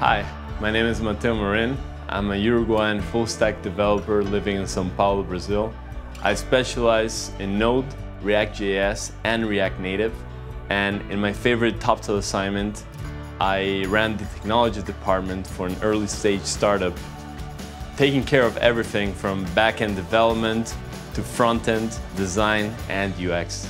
Hi, my name is Mateo Marin. I'm a Uruguayan full-stack developer living in São Paulo, Brazil. I specialize in Node, React.js, and React Native. And in my favorite Toptal assignment, I ran the technology department for an early stage startup, taking care of everything from back-end development to front-end design and UX.